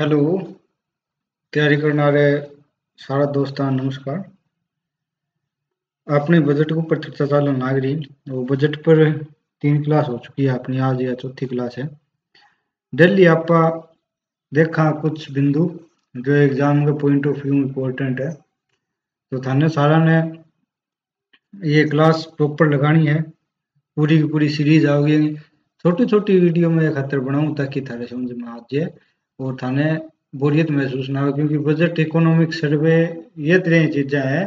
Hello. तैयारी करने वाले सारा दोस्तान नमस्कार। अपने बजट को ऊपर चर्चा चालू वो बजट पर तीन क्लास हो चुकी है, अपनी आज या चौथी क्लास है। डेली आप देखा कुछ बिंदु जो एग्ज़ाम के पॉइंट ऑफ़ व्यू इम्पोर्टेंट है। तो थाने सारा ने ये क्लास प्रॉपर लगानी है। पूरी की पूरी सीरीज़ आओगी। छोटी छोटी वीडियो में खातर बनाऊँ ताकि थारे समझ में आ जाए। और थाने बोरियत महसूस ना हो, क्योंकि बजट इकोनॉमिक सर्वे ये तरह चीजा है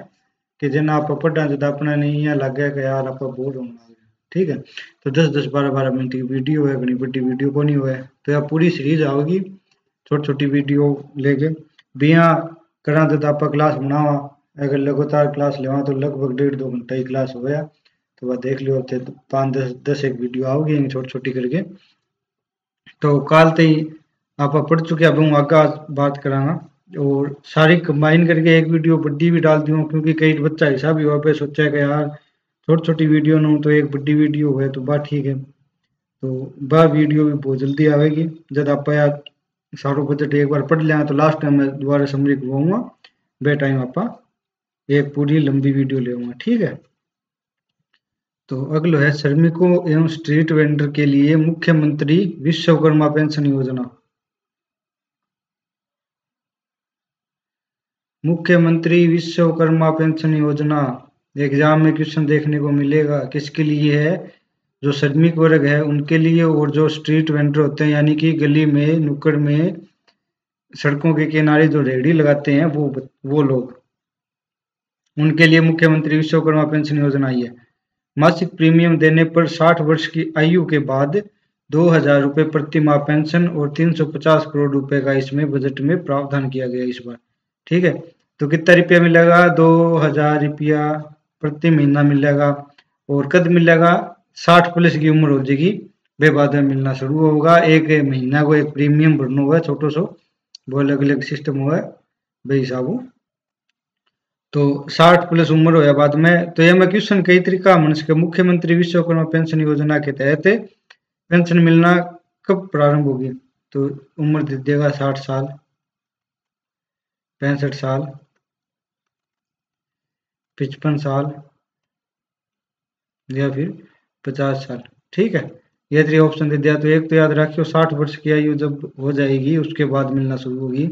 कि जिन आप पढ़ा जो अपना नहीं है लगे कि यार आप बोर होना ठीक है? तो दस दस बारह बारह मिनट की वीडियो है घनी बड़ी वीडियो को नहीं हुआ तो यह पूरी सीरीज़ आओगी। छोटी छोटी वीडियो लेके बिया करा तो आप क्लास बनावा। अगर लगातार क्लास लेवा तो लगभग डेढ़ दो घंटा ही क्लास हो गया तो वह देख लियो पाँच दस दस एक वीडियो आओगी छोटी छोटी करके। तो काल तई आप पढ़ चुके अब हूँ आगा बात करांगा। और सारी कंबाइन करके एक वीडियो बड्डी भी डाल दूँ क्योंकि कई बच्चा ऐसा भी हुआ पे सोचा कि यार छोटी छोटी वीडियो न तो एक बड़ी वीडियो हुए तो बात ठीक है। तो वह वीडियो भी बहुत जल्दी आएगी जब आप सारो बजट एक बार पढ़ लिया तो लास्ट टाइम मैं दोबारा समरी करवाऊँगा। बे टाइम आप एक पूरी लंबी वीडियो ले ठीक है? तो अगलो है, श्रमिकों एवं स्ट्रीट वेंडर के लिए मुख्यमंत्री विश्वकर्मा पेंशन योजना। मुख्यमंत्री विश्वकर्मा पेंशन योजना। एग्ज़ाम में क्वेश्चन देखने को मिलेगा। किसके लिए है? जो श्रमिक वर्ग है, उनके लिए और जो स्ट्रीट वेंडर होते हैं, यानी कि गली में, नुक्कड़ में, सड़कों के किनारे जो रेहड़ी लगाते हैं, वो वो लोग। उनके लिए मुख्यमंत्री विश्वकर्मा पेंशन योजना आई है। मासिक प्रीमियम देने पर 60 वर्ष की आयु के बाद दो हज़ार रुपये प्रति माह पेंशन और 350 करोड़ रुपए का इसमें बजट में प्रावधान किया गया इस बार। ठीक है? तो कितना रुपया मिलेगा? दो हज़ार रुपया प्रति महीना मिलेगा। और कद मिलेगा? साठ प्लस की उम्र हो जाएगी। वे बाद में मिलना शुरू होगा। एक महीना को एक प्रीमियम भरना हुआ छोटो सो। वो अलग अलग सिस्टम हुआ है हिसाब तो साठ प्लस उम्र होया बाद में तो यह मैं क्वेश्चन कई तरीका मन के मुख्यमंत्री विश्वकर्मा पेंशन योजना के तहत पेंशन मिलना कब प्रारंभ होगी? तो उम्र दे देगा साठ साल। पैंसठ साल, पचपन साल, या फिर पचास साल। ठीक है? ये थ्री ऑप्शन दे दिया। तो एक तो याद रखियो, साठ वर्ष की आयु जब हो जाएगी, उसके बाद मिलना शुरू होगी।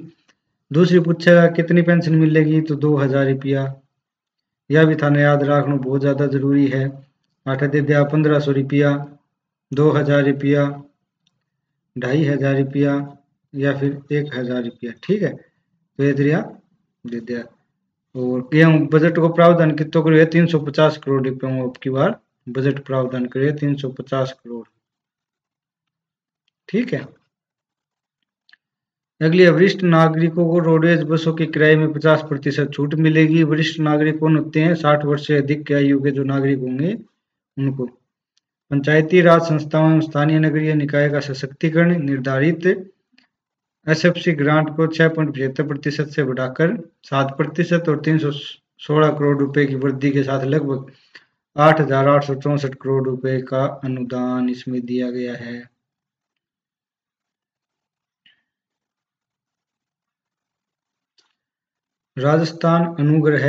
दूसरी पूछेगा, कितनी पेंशन मिलेगी? तो दो हज़ार रुपया। यह भी थाने याद रखना बहुत ज़्यादा ज़रूरी है। आठ दे दिया, पंद्रह सौ रुपया, दो हज़ार रुपया, ढाई हज़ार रुपया, या फिर एक हज़ार रुपया। ठीक है? तो ये दे दिया। और गेहूँ बजट को प्रावधान कितो करिए तीन सौ पचास करोड़ रुपये की बार बजट प्रावधान करिए तीन सौ पचास करोड़। ठीक है। अगली वरिष्ठ नागरिकों को रोडवेज़ बसों के किराए में 50 प्रतिशत छूट मिलेगी। वरिष्ठ नागरिक कौन होते हैं? 60 वर्ष से अधिक के आयु के जो नागरिक होंगे, उनको। पंचायती राज संस्थाओं स्थानीय नगरीय निकाय का सशक्तिकरण निर्धारित। एसएफसी ग्रांट को छह पॉइंट पचहत्तर प्रतिशत से बढ़ाकर सात प्रतिशत और तीन सौ सोलह करोड़ रुपए की वृद्धि के साथ लगभग आठ हज़ार आठ सौ चौसठ करोड़ रुपए का अनुदान इसमें दिया गया है। राजस्थान अनुग्रह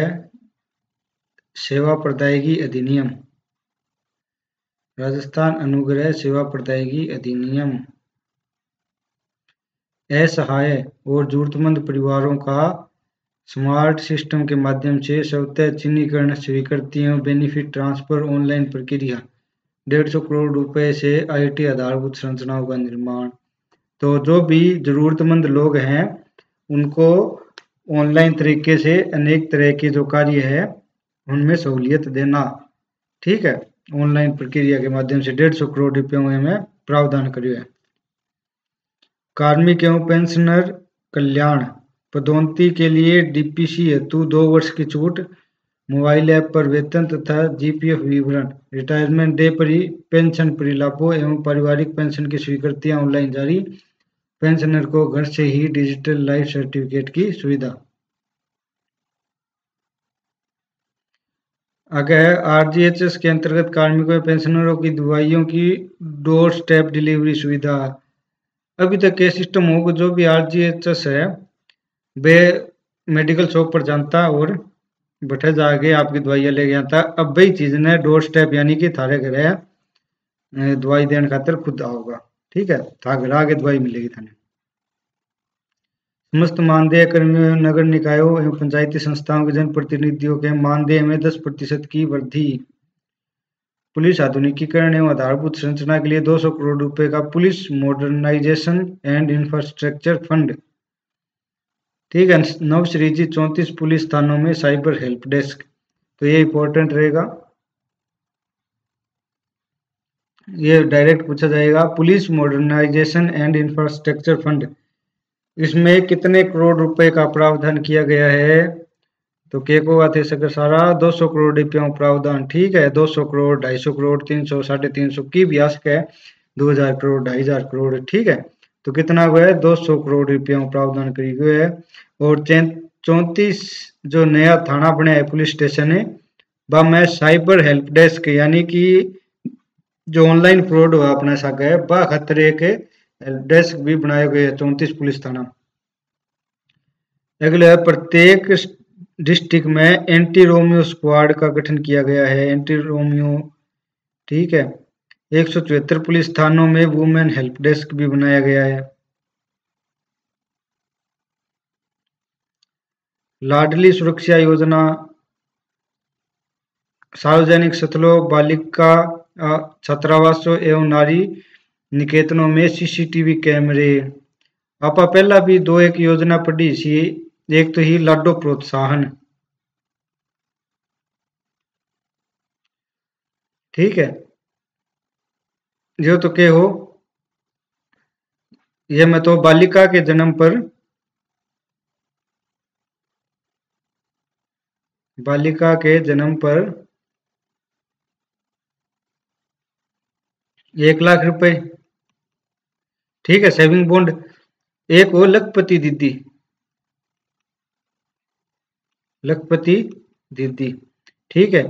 सेवा प्रदायगी अधिनियम। राजस्थान अनुग्रह सेवा प्रदायगी अधिनियम। असहाय और जरूरतमंद परिवारों का स्मार्ट सिस्टम के माध्यम से स्वतः चिन्हीकरण स्वीकृति एवं बेनिफिट ट्रांसफ़र ऑनलाइन प्रक्रिया। डेढ़ सौ करोड़ रुपए से आईटी आधारभूत संरचनाओं का निर्माण। तो जो भी जरूरतमंद लोग हैं, उनको ऑनलाइन तरीके से अनेक तरह के जो कार्य है, उनमें सहूलियत देना। ठीक है? ऑनलाइन प्रक्रिया के माध्यम से डेढ़ सौ करोड़ रुपये में प्रावधान करिए। कार्मिक एवं पेंशनर कल्याण, पदोन्नति के लिए डीपीसी हेतु दो वर्ष की छूट, मोबाइल ऐप पर वेतन तथा जीपीएफ विवरण, रिटायरमेंट डे पर ही पेंशन परिलाभों एवं पारिवारिक पेंशन की स्वीकृतियाँ ऑनलाइन जारी, पेंशनर को घर से ही डिजिटल लाइफ सर्टिफिकेट की सुविधा। आगे है आरजीएचएस के अंतर्गत कार्मिकों पेंशनरों की दवाइयों की डोर स्टेप डिलीवरी सुविधा अभी तक ये सिस्टम होगा जो भी आर जी एच एस है, वे मेडिकल शॉप पर जानता और बैठे जाके आपकी दवाइयाँ ले गया था। अब वही चीज़ ने डोर स्टेप यानी कि थारे घर दवाई देने खातर खुद आओगा। ठीक है था घर आगे दवाई मिलेगी थाने। समस्त मानदेय कर्मियों, नगर निकायों एवं पंचायती संस्थाओं के जनप्रतिनिधियों के मानदेय में दस प्रतिशत की वृद्धि पुलिस आधुनिकीकरण एवं आधारभूत संरचना के लिए 200 करोड़ रुपए का police modernisation and infrastructure fund. ठीक है नवश्रीजी चौंतीस पुलिस थानों में साइबर हेल्प डेस्क। तो ये इंपॉर्टेंट रहेगा। ये डायरेक्ट पूछा जाएगा, police modernisation and infrastructure fund. इसमें कितने करोड़ रुपए का प्रावधान किया गया है? तो के को आते सकर सारा? 200 करोड़ रुपया प्रावधान, ठीक है? 200 करोड़ 250 करोड़ 300 साढ़े तीन सौ, की भी आ सके 2000 करोड़, ढाई हज़ार करोड़, ठीक है? तो कितना हुआ है? 200 करोड़ रुपया प्रावधान करी गए है। और चौतीस जो नया थाना बना है, पुलिस स्टेशन है, वह में साइबर हेल्प डेस्क, यानी कि जो ऑनलाइन फ्रॉड हुआ अपने सके है, वह खतरे के हेल्प डेस्क भी बनाए गए हैं, चौंतीस पुलिस थाना। अगले प्रत्येक डिस्ट्रिक्ट में एंटी रोमियो स्क्वाड का गठन किया गया है। एंटी रोमियो, ठीक है? एक सौ चौहत्तर पुलिस थानों में वुमेन हेल्प डेस्क भी बनाया गया है। लाडली सुरक्षा योजना, सार्वजनिक स्थलों बालिका छात्रावासों एवं नारी निकेतनों में सीसीटीवी कैमरे। आप पहला भी दो एक योजना पढ़ी, सी एक तो ही लाडो प्रोत्साहन। ठीक है? जो तो के हो यह मैं तो बालिका के जन्म पर बालिका के जन्म पर एक लाख रुपए। ठीक है सेविंग बॉन्ड एक हो लखपति दीदी। लखपति दीदी। ठीक है?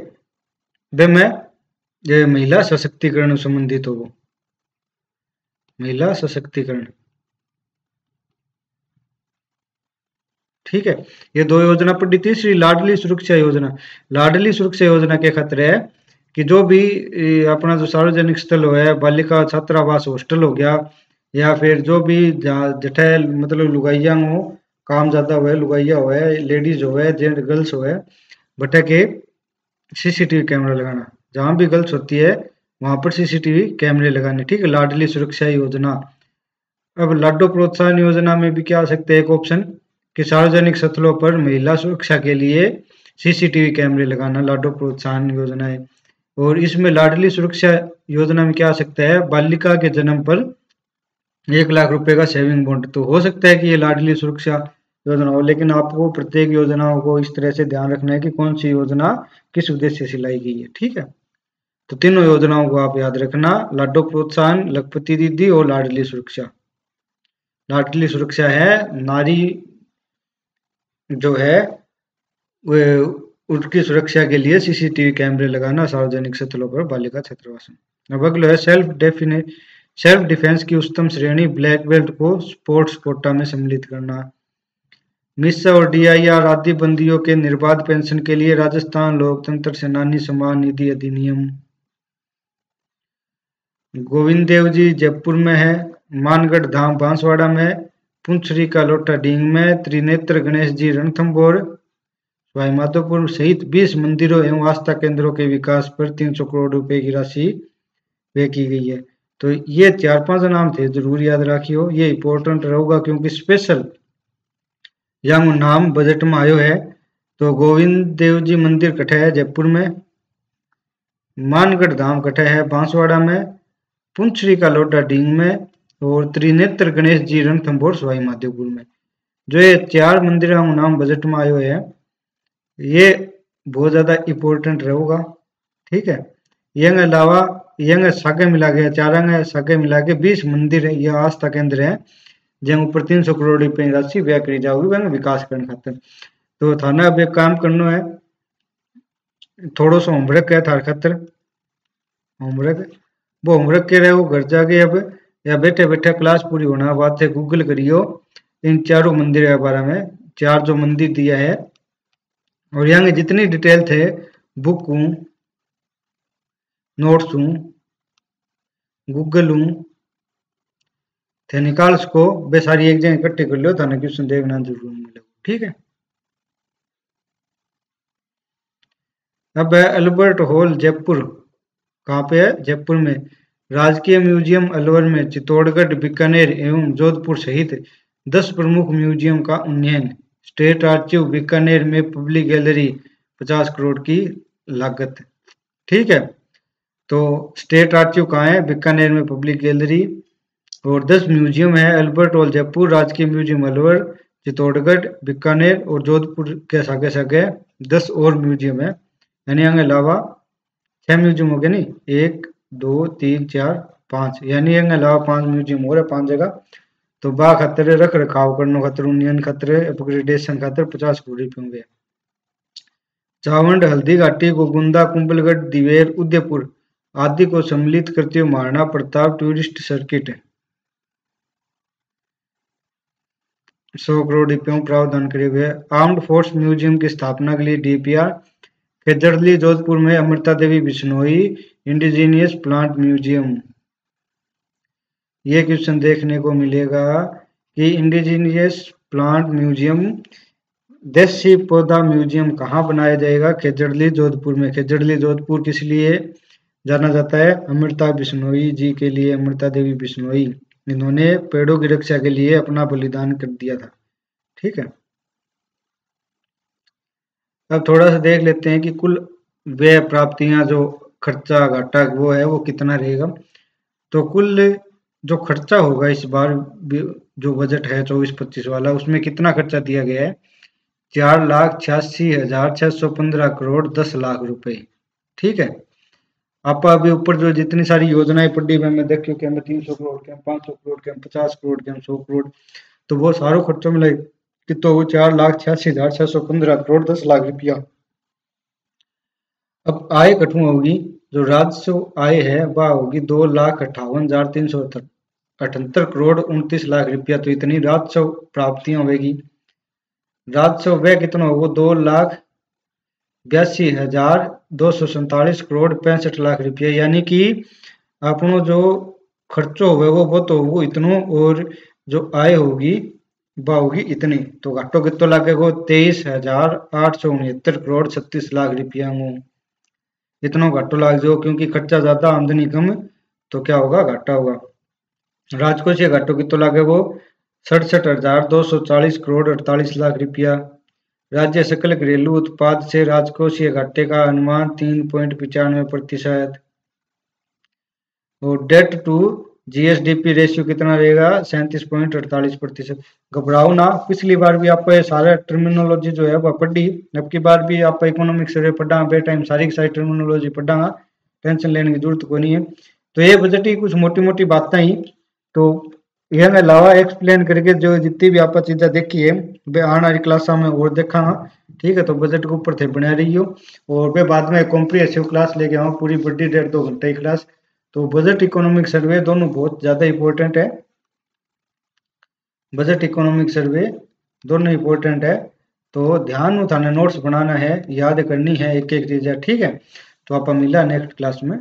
वे मैं ये महिला सशक्तिकरण संबंधित हो महिला सशक्तिकरण। ठीक है? ये दो योजना पड़ी तीसरी लाडली सुरक्षा योजना। लाडली सुरक्षा योजना के खतरे है कि जो भी अपना जो सार्वजनिक स्थल हो है बालिका छात्रावास हॉस्टल हो गया, या फिर जो भी जठैल मतलब लुगाइया हो काम ज़्यादा हुआ है लुगाइया हुआ है लेडीज़ हो जेंट गर्ल्स हो बटे के सीसीटीवी कैमरा लगाना। जहाँ भी गर्ल्स होती है, वहाँ पर सीसीटीवी कैमरे लगाने, ठीक है? लाडली सुरक्षा योजना। अब लाडो प्रोत्साहन योजना में भी क्या आ सकते हैं? एक ऑप्शन, कि सार्वजनिक स्थलों पर महिला सुरक्षा के लिए सीसीटीवी कैमरे लगाना लाडो प्रोत्साहन योजना है। और इसमें लाडली सुरक्षा योजना में क्या आ सकता है? बालिका के जन्म पर एक लाख रुपए का सेविंग बॉन्ड। तो हो सकता है कि ये लाडली सुरक्षा योजना हो। लेकिन आपको प्रत्येक योजनाओं को इस तरह से ध्यान रखना है कि कौन सी योजना किस उद्देश्य से लाई गई है, ठीक है? तो तीनों योजनाओं को आप याद रखना। लाडो प्रोत्साहन, लखपति दीदी और लाडली सुरक्षा। लाडली सुरक्षा है, नारी जो है, वो उसकी सुरक्षा के लिए सीसीटीवी कैमरे लगाना सार्वजनिक स्थलों पर बालिका छात्रावास। अब अगला है, सेल्फ डेफिने, सेल्फ डिफेंस की उच्चतम श्रेणी ब्लैक बेल्ट को स्पोर्ट्स कोटा में सम्मिलित करना। मिस्सा और डीआईआर आदि बंदियों के निर्बाध पेंशन के लिए राजस्थान लोकतंत्र सेनानी सम्मान निधि अधिनियम। गोविंद देव जी जयपुर में है, मानगढ़ धाम बांसवाड़ा में पुंछरी का लोटा डींग में त्रिनेत्र गणेश जी रणथम्बोर माधोपुर सहित 20 मंदिरों एवं आस्था केंद्रों के विकास पर 300 करोड़ रुपए की राशि वे की गई है। तो ये चार पाँच नाम थे, ज़रूर याद रखियो। ये इंपॉर्टेंट रहेगा क्योंकि स्पेशल यंग नाम बजट में आयो है। तो गोविंद देव जी मंदिर कटे है जयपुर में। मानगढ़ धाम कटे है बांसवाड़ा में। पुंछरी का लोटा डींग में। और त्रिनेत्र गणेश जी रणथम्बोर सवाई माधोपुर में। जो ये चार मंदिर नाम बजट में आयो है। ये बहुत ज़्यादा इम्पोर्टेंट रहेगा। ठीक है? यंग अलावा यंग सागे मिला के चारंग सागे मिला के बीस मंदिर है यह आस्था केंद्र है। जंग ऊपर तीन सौ करोड़ रुपए राशि व्यय करी जाओगी वह विकास करने खातर। तो थाना अब एक काम करना है। थोड़ो सो होमवर्क है थार खातर। होमवर्क, वो होमवर्क के रहे, वो घर जाके अब, या बैठे बैठे क्लास पूरी होना बात है गूगल करियो। इन चारों मंदिर के बारे में। चार जो मंदिर दिया है। और यहाँ के जितनी डिटेल थे, बुक हूँ, नोट्स हूँ, गूगल हूँ थे निकाल सको वे सारी एक जगह इकट्ठे कर लो थाने क्वेश्चन देखना ज़रूर मिलेगा ठीक है? अब है अल्बर्ट हॉल जयपुर, कहाँ पे है? जयपुर में। राजकीय म्यूज़ियम अलवर में चित्तौड़गढ़, बीकानेर एवं जोधपुर सहित दस प्रमुख म्यूज़ियम का उन्नयन। स्टेट आर्चिव, बीकानेर में पब्लिक गैलरी, पचास करोड़ की लागत। ठीक है? तो स्टेट आर्चिव कहाँ है? बीकानेर में पब्लिक गैलरी और दस म्यूज़ियम है अल्बर्ट हॉल जयपुर राजकीय म्यूज़ियम अलवर, चित्तौड़गढ़, बीकानेर और जोधपुर के सागे सागे दस और म्यूज़ियम है। यानी यहाँ अलावा छह म्यूज़ियम हो गए नहीं? एक, दो, तीन, चार, पाँच। यानी यहाँ अलावा पाँच म्यूज़ियम हो रहे पाँच जगह। तो बा खतरे रख रखाव करने खतरे, उन्नयन खतरे, अपग्रेडेशन खातर पचास करोड़ रुपये होंगे। चावंड, हल्दी घाटी, गोगुंदा, कुंभलगढ़, दिवेर, उदयपुर आदि को सम्मिलित करते हुए महाराणा प्रताप टूरिस्ट सर्किट सौ करोड़ रुपयों प्रावधान करे हुए आर्म्ड फोर्स म्यूज़ियम की स्थापना के लिए डीपीआर केजरली जोधपुर में Amrita Devi Bishnoi indigenous plant museum. ये क्वेश्चन देखने को मिलेगा कि इंडिजीनियस प्लांट म्यूज़ियम, देसी पौधा म्यूज़ियम कहाँ बनाया जाएगा? खेजड़ली जोधपुर में। खेजड़ली जोधपुर किस लिए जाना जाता है? अमृता बिश्नोई जी के लिए, अमृता देवी बिश्नोई। इन्होंने पेड़ों की रक्षा के लिए अपना बलिदान कर दिया था। ठीक है? अब थोड़ा सा देख लेते हैं कि कुल व्यय प्राप्तियाँ जो खर्चा घाटा वो है, वो कितना रहेगा। तो कुल जो खर्चा होगा इस बार जो बजट है चौबीस पच्चीस वाला, उसमें कितना खर्चा दिया गया है? चार लाख छियासी हज़ार छह सौ पंद्रह करोड़ दस लाख रुपए। ठीक है? आप अभी ऊपर जो जितनी सारी योजनाएँ पड़ी हुई मैं देखियो कि हमें तीन सौ करोड़ के पाँच सौ करोड़ के पचास करोड़ के सौ करोड़ तो वो सारों खर्चों में लगे। कि तो वो चार लाख छियासी हज़ार छह सौ पंद्रह करोड़, दस लाख रुपया। अब आय कठू होगी, जो राजस्व आय है, वह होगी दो लाख अट्ठावन हज़ार तीन सौ अठहत्तर करोड़ उनतीस लाख रुपया। तो इतनी राजस्व प्राप्तियाँ होगी। राजस्व व्यय कितना होगा? दो लाख बयासी हज़ार दो सौ सैतालीस करोड़ पैंसठ लाख रुपया। यानी कि अपनो जो खर्चो होगा वो तो वो इतनो, और जो आय होगी वह होगी इतनी। तो घाटो कितो लागेगो? तेईस हज़ार आठ सौ उनहत्तर करोड़ छत्तीस लाख रुपया इतना घाटो लाग जो क्योंकि खर्चा ज़्यादा, आमदनी कम तो क्या होगा? घाटा होगा। राजकोषीय घाटो कितो लागेगो? सड़सठ हज़ार दो सौ चालीस करोड़ अड़तालीस लाख रुपया। राज्य सकल घरेलू उत्पाद से राजकोषीय घाटे का अनुमान तीन पॉइंट पिचानवे प्रतिशत। और डेट टू जीएसडीपी रेशियो कितना रहेगा? सैंतीस पॉइंट अड़तालीस प्रतिशत। घबराओ ना। पिछली बार भी आप सारा टर्मिनोलॉजी जो है वह पढ़ी, अब की बार भी आप इकोनॉमिक सर्वे पढ़ा बे टाइम सारी की सारी टर्मिनोलॉजी पढ़ा टेंशन लेने की ज़रूरत को नहीं है। तो ये बजट ही कुछ मोटी मोटी बातें ही। तो यह अलावा एक्सप्लेन करके जो जितनी भी आप चीज़ें देखी है वे आने वाली क्लास में और देखा ठीक है तो बजट के ऊपर थे बना रही हो और वे बाद में कॉम्प्रिहेंसिव क्लास लेके आऊँ, पूरी बड़ी डेढ़ दो घंटे की क्लास तो बजट इकोनॉमिक सर्वे दोनों बहुत ज़्यादा इंपॉर्टेंट है। बजट इकोनॉमिक सर्वे दोनों इंपॉर्टेंट है। तो ध्यान थाने नोट्स बनाना है, याद करनी है एक एक चीज़, ठीक है? तो आप मिला नेक्स्ट क्लास में।